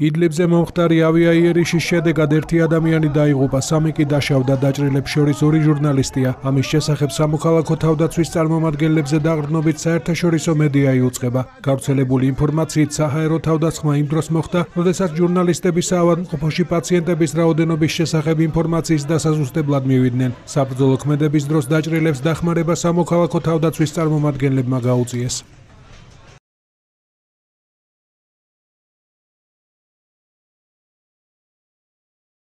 იდლიბზე მომხდარი ავიაიერიშის შედეგად ერთი ადამიანი დაიღუპა, სამი კი დაშავდა, დაჭრილებს შორის ორი ჟურნალისტია. ამის შესახებ სამოქალაქო თავდაცვის წარმომადგენლებზე დაყრდნობით საერთაშორისო მედია იუწყება. გავრცელებული ინფორმაციით საჰაერო თავდასხმა იმ დროს მოხდა, როდესაც ჟურნალისტები საავადმყოფოში პაციენტების რაოდენობის შესახებ ინფორმაციის დასაზუსტებლად მივიდნენ. საბრძოლო ქმედების დროს დაჭრილებს დახმარება სამოქალაქო თავდაცვის წარმომადგენლებმა გაუწიეს.